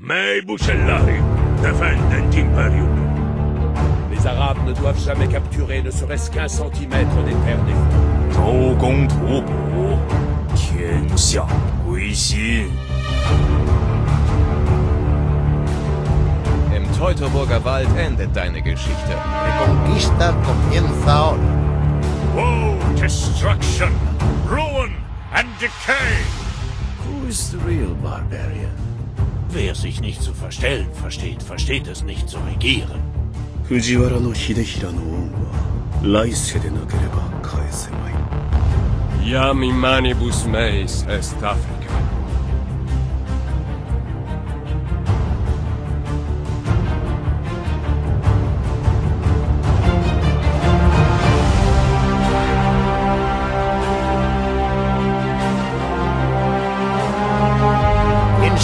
Mes Bouchellari défendent Imperium. Les Arabes ne doivent jamais capturer ne serait-ce qu'un centimètre des terres des Zhou Gong Tou Po, Tian Xia, Gui Xin. Im Teutoburger Wald endet deine Geschichte. Reconquista comienza ahora. Woe, destruction, ruin and decay! Who is the real barbarian? Wer sich nicht zu verstellen versteht, versteht es nicht zu regieren. Fujiwara no Hidehira no Own wa Laise de nakereba kaese mai. Yami manibus meis est Africa. In